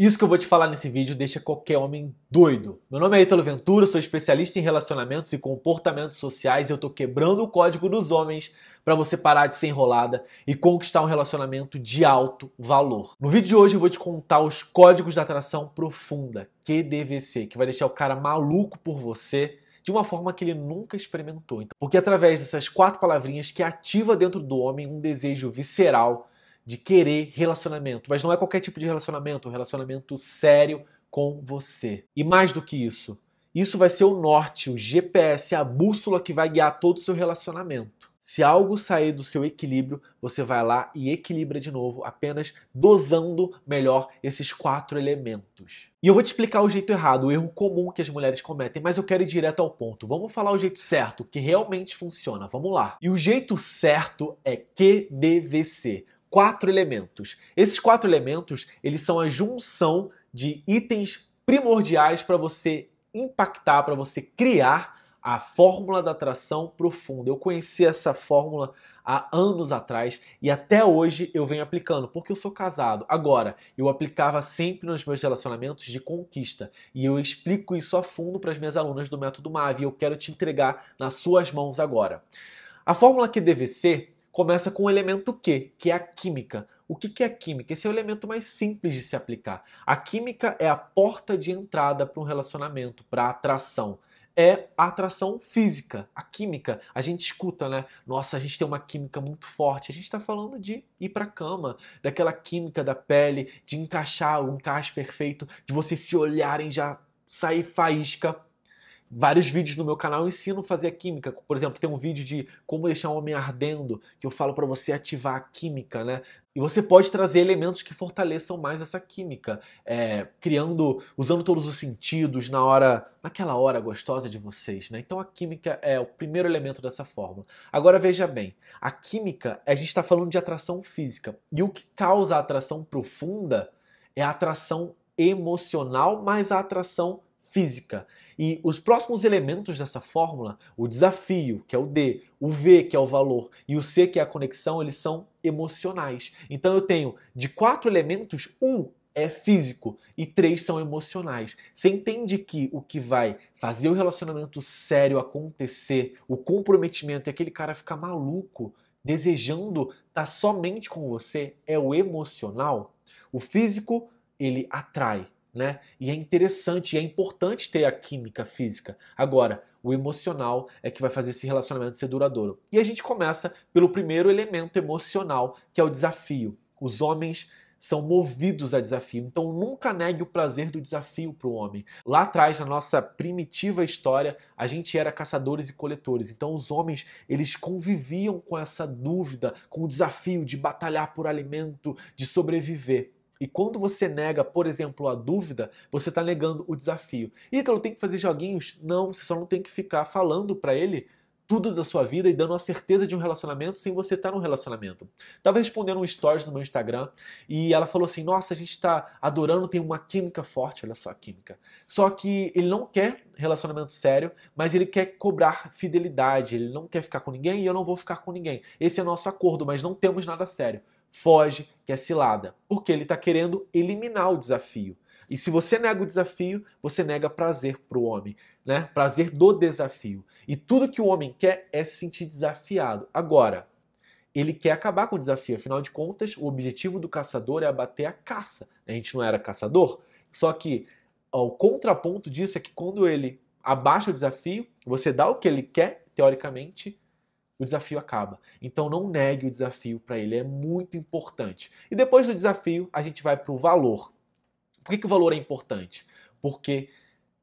Isso que eu vou te falar nesse vídeo deixa qualquer homem doido. Meu nome é Ítalo Ventura, sou especialista em relacionamentos e comportamentos sociais e eu tô quebrando o código dos homens para você parar de ser enrolada e conquistar um relacionamento de alto valor. No vídeo de hoje eu vou te contar os códigos da atração profunda, QDVC, que vai deixar o cara maluco por você de uma forma que ele nunca experimentou. Então, porque através dessas quatro palavrinhas que ativa dentro do homem um desejo visceral de querer relacionamento, mas não é qualquer tipo de relacionamento, um relacionamento sério com você. E mais do que isso, isso vai ser o norte, o GPS, a bússola que vai guiar todo o seu relacionamento. Se algo sair do seu equilíbrio, você vai lá e equilibra de novo, apenas dosando melhor esses quatro elementos. E eu vou te explicar o jeito errado, o erro comum que as mulheres cometem, mas eu quero ir direto ao ponto. Vamos falar o jeito certo, que realmente funciona. Vamos lá. E o jeito certo é QDVC quatro elementos. Esses quatro elementos, eles são a junção de itens primordiais para você impactar, para você criar a fórmula da atração profunda. Eu conheci essa fórmula há anos atrás e até hoje eu venho aplicando, porque eu sou casado. Agora, eu aplicava sempre nos meus relacionamentos de conquista e eu explico isso a fundo para as minhas alunas do método MAV e eu quero te entregar nas suas mãos agora. A fórmula que deve ser começa com o elemento Q, que é a química. O que é a química? Esse é o elemento mais simples de se aplicar. A química é a porta de entrada para um relacionamento, para a atração. É a atração física, a química. A gente escuta, né? Nossa, a gente tem uma química muito forte. A gente está falando de ir para a cama, daquela química da pele, de encaixar o encaixe perfeito, de vocês se olharem já sair faísca vários vídeos no meu canal eu ensino a fazer a química. Por exemplo, tem um vídeo de como deixar um homem ardendo, que eu falo para você ativar a química, né? E você pode trazer elementos que fortaleçam mais essa química, é, criando, usando todos os sentidos na hora, naquela hora gostosa de vocês, né? Então a química é o primeiro elemento dessa fórmula. Agora veja bem, a química, a gente está falando de atração física e o que causa a atração profunda é a atração emocional mais a atração física. E os próximos elementos dessa fórmula, o desafio, que é o D, o V, que é o valor, e o C, que é a conexão, eles são emocionais. Então eu tenho de quatro elementos, um é físico e três são emocionais. Você entende que o que vai fazer o relacionamento sério acontecer, o comprometimento é aquele cara ficar maluco, desejando estar tá somente com você, é o emocional? O físico, ele atrai, né? E é interessante, é importante ter a química física. Agora, o emocional é que vai fazer esse relacionamento ser duradouro. E a gente começa pelo primeiro elemento emocional, que é o desafio. Os homens são movidos a desafio. Então nunca negue o prazer do desafio para o homem. Lá atrás, na nossa primitiva história, a gente era caçadores e coletores. Então os homens, eles conviviam com essa dúvida, com o desafio de batalhar por alimento, de sobreviver. E quando você nega, por exemplo, a dúvida, você está negando o desafio. Ítalo, tem que fazer joguinhos? Não, você só não tem que ficar falando para ele tudo da sua vida e dando a certeza de um relacionamento sem você estar tá no relacionamento. Tava respondendo um stories no meu Instagram e ela falou assim: Nossa, a gente está adorando, tem uma química forte, olha só a química. Só que ele não quer relacionamento sério, mas ele quer cobrar fidelidade, ele não quer ficar com ninguém e eu não vou ficar com ninguém. Esse é nosso acordo, mas não temos nada sério foge, que é cilada, porque ele está querendo eliminar o desafio. E se você nega o desafio, você nega prazer para o homem, né? Prazer do desafio. E tudo que o homem quer é se sentir desafiado. Agora, ele quer acabar com o desafio. Afinal de contas, o objetivo do caçador é abater a caça. A gente não era caçador, só que ó, o contraponto disso é que quando ele abaixa o desafio, você dá o que ele quer, teoricamente, o desafio acaba. Então não negue o desafio para ele, é muito importante. E depois do desafio, a gente vai para o valor. Por que, que o valor é importante? Porque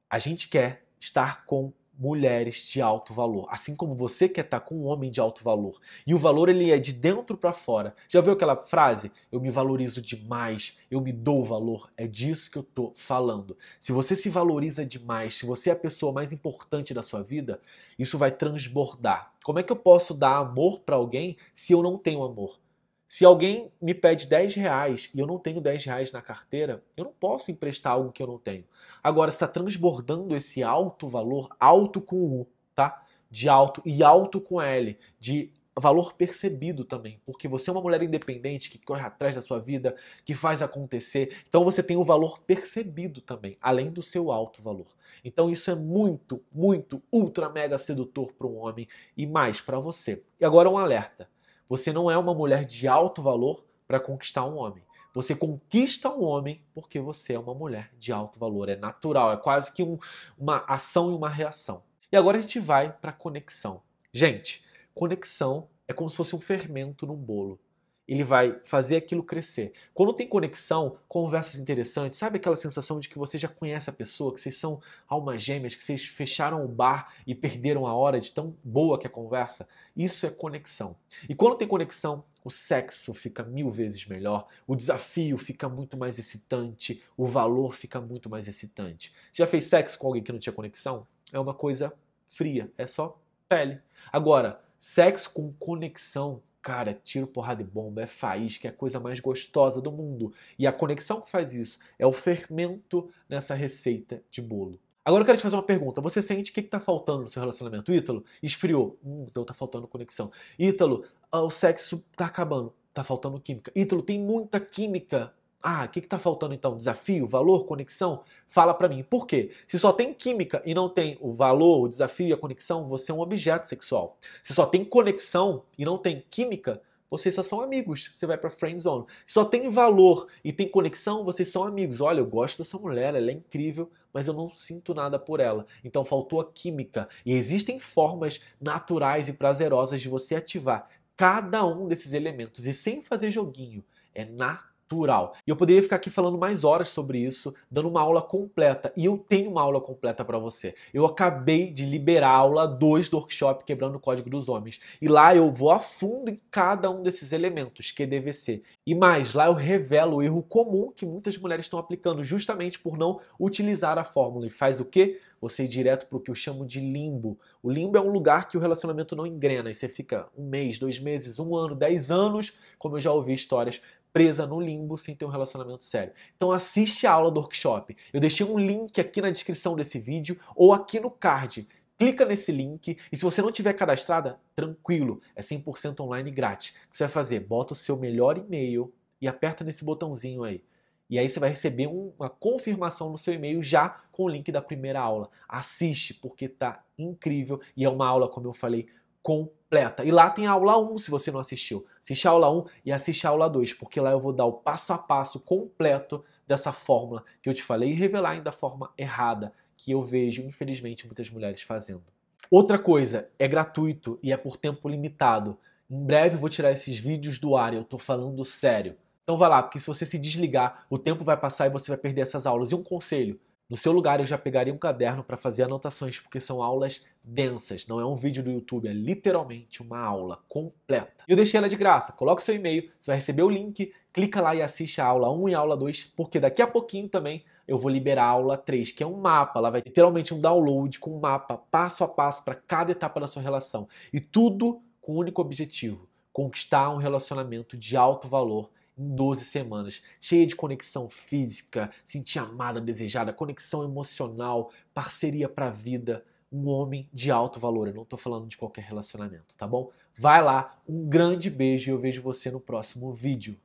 a gente quer estar com mulheres de alto valor, assim como você quer estar com um homem de alto valor. E o valor ele é de dentro para fora. Já viu aquela frase? Eu me valorizo demais, eu me dou valor. É disso que eu tô falando. Se você se valoriza demais, se você é a pessoa mais importante da sua vida, isso vai transbordar. Como é que eu posso dar amor para alguém se eu não tenho amor? Se alguém me pede 10 reais e eu não tenho 10 reais na carteira, eu não posso emprestar algo que eu não tenho. Agora, está transbordando esse alto valor, alto com U, tá? De alto e alto com L, de valor percebido também, porque você é uma mulher independente que corre atrás da sua vida, que faz acontecer. Então você tem o valor percebido também, além do seu alto valor. Então isso é muito, muito ultra mega sedutor para um homem e mais para você. E agora um alerta. Você não é uma mulher de alto valor para conquistar um homem. Você conquista um homem porque você é uma mulher de alto valor. É natural, é quase que um, uma ação e uma reação. E agora a gente vai para conexão. Gente, conexão é como se fosse um fermento num bolo. Ele vai fazer aquilo crescer. Quando tem conexão, conversas interessantes, sabe aquela sensação de que você já conhece a pessoa, que vocês são almas gêmeas, que vocês fecharam o bar e perderam a hora de tão boa que é a conversa? Isso é conexão. E quando tem conexão, o sexo fica mil vezes melhor, o desafio fica muito mais excitante, o valor fica muito mais excitante. Já fez sexo com alguém que não tinha conexão? É uma coisa fria, é só pele. Agora, sexo com conexão, cara, tiro, porrada e bomba, é faísca, é a coisa mais gostosa do mundo. E a conexão que faz isso é o fermento nessa receita de bolo. Agora eu quero te fazer uma pergunta. Você sente o que está faltando no seu relacionamento? Ítalo, esfriou. Hum, então está faltando conexão. Ítalo, ah, o sexo está acabando. Está faltando química. Ítalo, tem muita química ah, o que está faltando então? Desafio, valor, conexão? Fala para mim. Por quê? Se só tem química e não tem o valor, o desafio e a conexão, você é um objeto sexual. Se só tem conexão e não tem química, vocês só são amigos. Você vai para friend zone. Se só tem valor e tem conexão, vocês são amigos. Olha, eu gosto dessa mulher, ela é incrível, mas eu não sinto nada por ela. Então faltou a química. E existem formas naturais e prazerosas de você ativar cada um desses elementos e sem fazer joguinho. É natural natural. E eu poderia ficar aqui falando mais horas sobre isso, dando uma aula completa. E eu tenho uma aula completa para você. Eu acabei de liberar a aula 2 do workshop Quebrando o Código dos Homens. E lá eu vou a fundo em cada um desses elementos, QDVC. E mais, lá eu revelo o erro comum que muitas mulheres estão aplicando justamente por não utilizar a fórmula. E faz o quê? você ir direto para o que eu chamo de limbo. O limbo é um lugar que o relacionamento não engrena e você fica um mês, dois meses, um ano, dez anos, como eu já ouvi histórias, presa no limbo sem ter um relacionamento sério. Então assiste a aula do workshop. Eu deixei um link aqui na descrição desse vídeo ou aqui no card. Clica nesse link e se você não tiver cadastrada, tranquilo, é 100% online grátis. O que você vai fazer? Bota o seu melhor e-mail e aperta nesse botãozinho aí. E aí você vai receber uma confirmação no seu e-mail já com o link da primeira aula. Assiste porque tá incrível e é uma aula, como eu falei, completa. E lá tem a aula 1, se você não assistiu. Assiste a aula 1 e assiste a aula 2, porque lá eu vou dar o passo a passo completo dessa fórmula que eu te falei e revelar ainda a forma errada que eu vejo, infelizmente, muitas mulheres fazendo. Outra coisa, é gratuito e é por tempo limitado. Em breve eu vou tirar esses vídeos do ar, eu tô falando sério. Então vai lá, porque se você se desligar, o tempo vai passar e você vai perder essas aulas. E um conselho, no seu lugar, eu já pegaria um caderno para fazer anotações, porque são aulas densas. Não é um vídeo do YouTube, é literalmente uma aula completa. E eu deixei ela de graça. Coloque seu e-mail, você vai receber o link, clica lá e assiste a aula 1 e a aula 2, porque daqui a pouquinho também eu vou liberar a aula 3, que é um mapa. Ela vai literalmente um download com um mapa passo a passo para cada etapa da sua relação. E tudo com um único objetivo: conquistar um relacionamento de alto valor 12 semanas, cheia de conexão física, sentir amada, desejada, conexão emocional, parceria para a vida, um homem de alto valor. Eu não estou falando de qualquer relacionamento, tá bom? Vai lá, um grande beijo e eu vejo você no próximo vídeo.